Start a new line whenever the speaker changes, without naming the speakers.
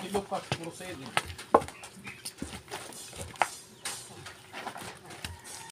Sillopak prosedi.